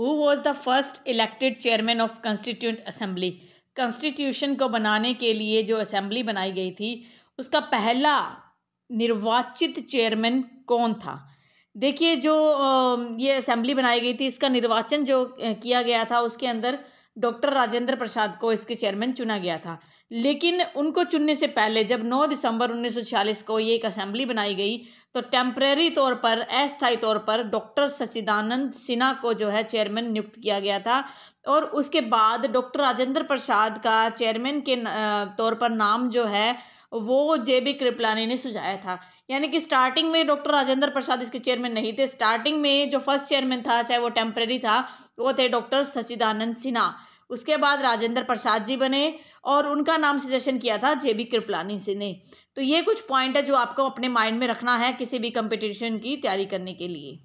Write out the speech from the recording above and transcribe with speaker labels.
Speaker 1: Who was the first elected chairman of constituent assembly constitution को बनाने के लिए जो असेंबली बनाई गई थी, उसका पहला निर्वाचित चेयरमैन कौन था? देखिए जो ये असेंबली बनाई गई थी, इसका निर्वाचन जो किया गया था, उसके अंदर डॉक्टर राजेंद्र प्रसाद को इसके चेयरमैन चुना गया था। लेकिन उनको चुनने से पहले जब 9 दिसंबर 1946 को ये एक असेंबली बनाई गई तो टेम्परेरी तौर पर, अस्थायी तौर पर डॉक्टर सचिदानंद सिन्हा को जो है चेयरमैन नियुक्त किया गया था और उसके बाद डॉक्टर राजेंद्र प्रसाद का चेयरमैन के तौर पर नाम जो है, वो जे बी कृपलानी ने सुझाया था। यानी कि स्टार्टिंग में डॉक्टर राजेंद्र प्रसाद इसके चेयरमैन नहीं थे, स्टार्टिंग में जो फ़र्स्ट चेयरमैन था, चाहे वो टेम्प्रेरी था वो थे डॉक्टर सचिदानंद सिन्हा। उसके बाद राजेंद्र प्रसाद जी बने और उनका नाम सजेशन किया था जे बी कृपलानी से ने। तो ये कुछ पॉइंट है जो आपको अपने माइंड में रखना है किसी भी कंपटीशन की तैयारी करने के लिए।